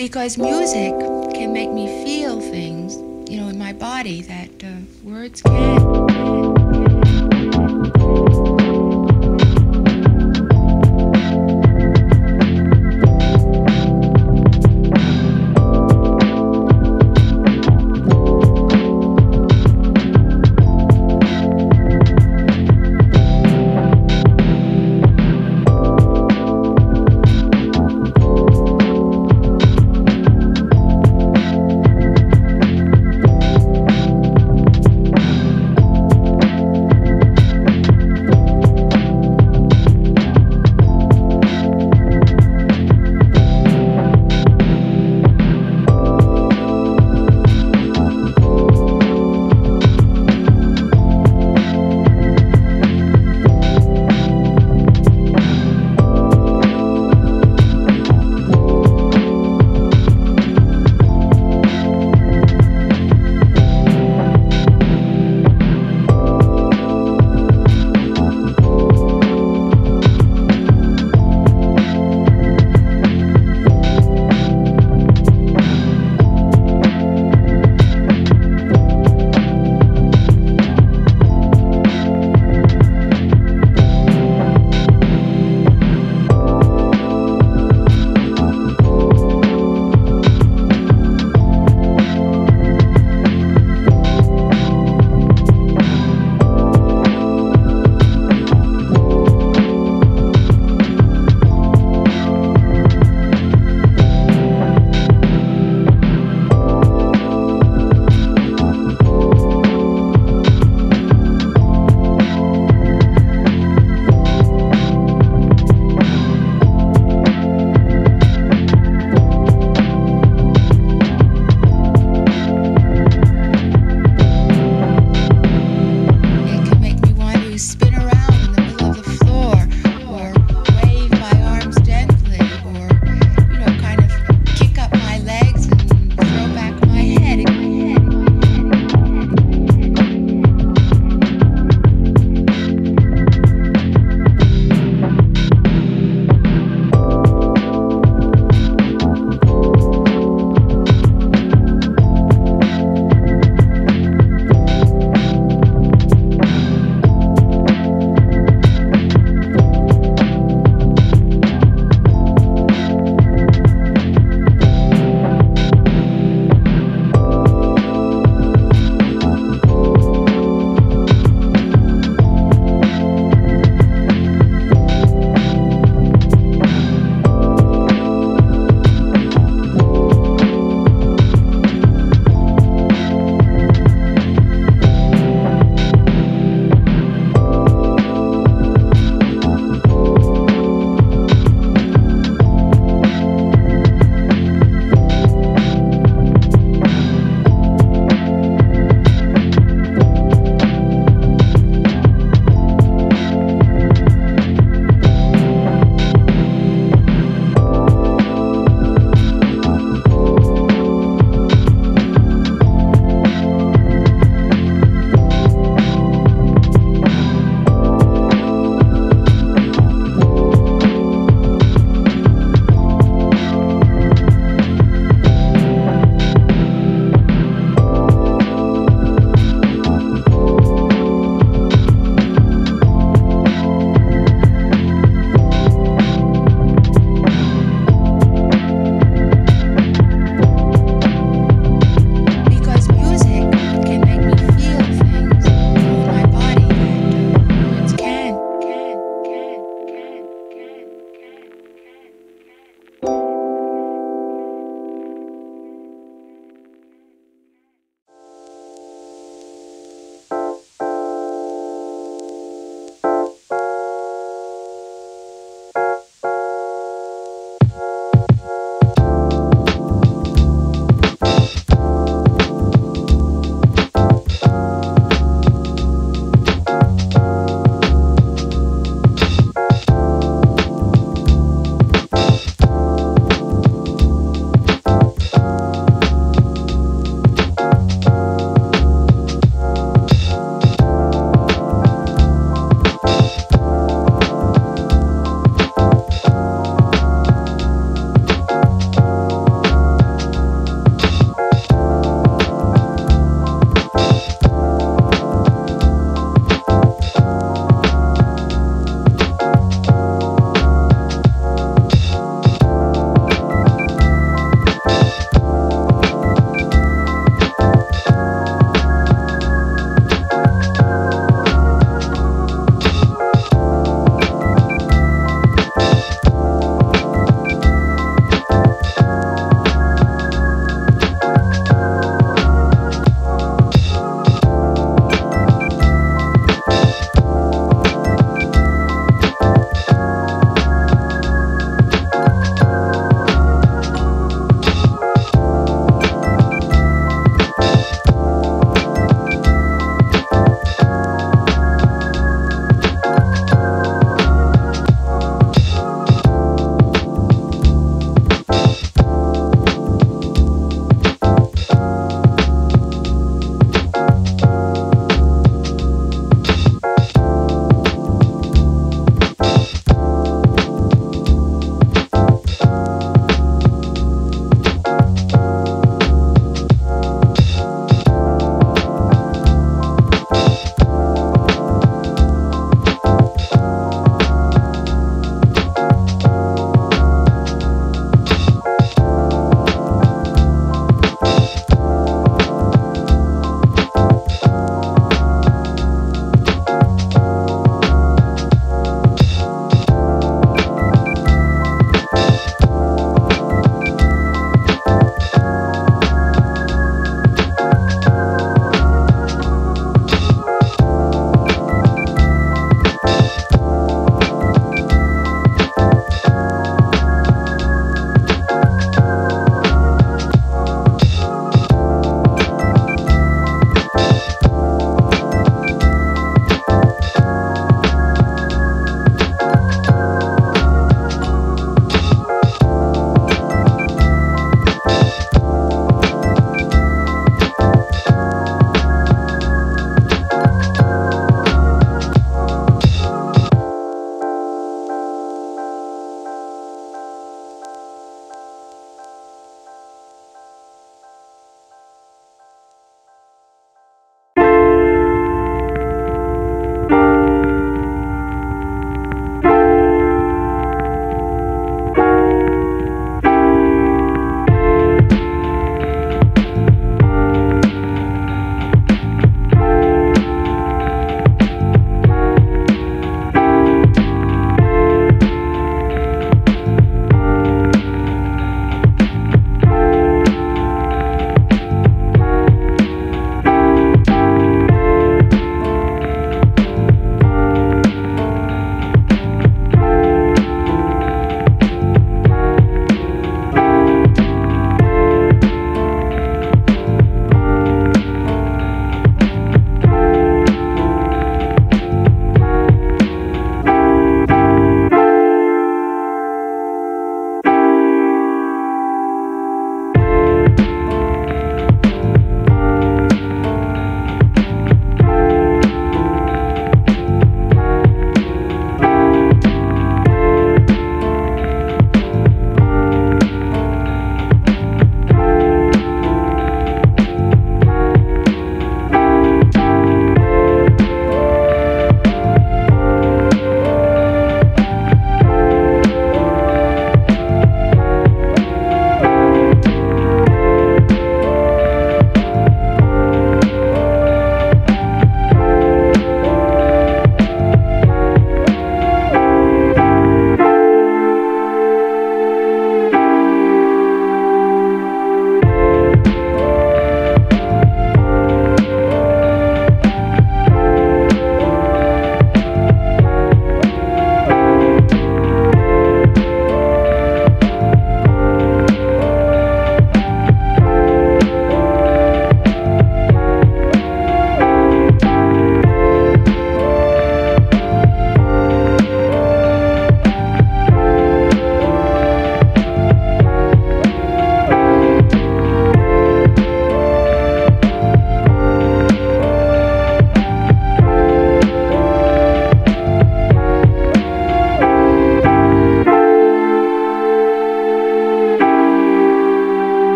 because music can make me feel things, you know, in my body that uh, words can't.